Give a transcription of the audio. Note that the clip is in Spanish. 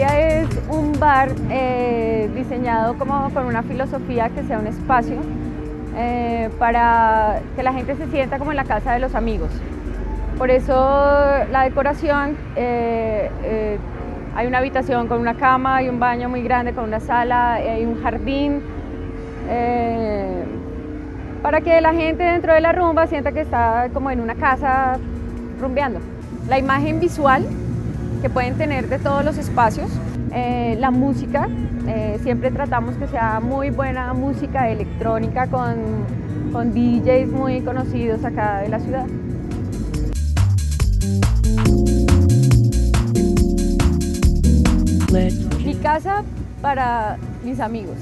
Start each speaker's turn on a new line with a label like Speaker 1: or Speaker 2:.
Speaker 1: es un bar eh, diseñado como con una filosofía que sea un espacio eh, para que la gente se sienta como en la casa de los amigos. Por eso la decoración, eh, hay una habitación con una cama, hay un baño muy grande con una sala, hay un jardín, para que la gente dentro de la rumba sienta que está como en una casa rumbeando. La imagen visual que pueden tener de todos los espacios. Eh, la música, eh, siempre tratamos que sea muy buena música electrónica con, con DJs muy conocidos acá de la ciudad. Mi casa para mis amigos.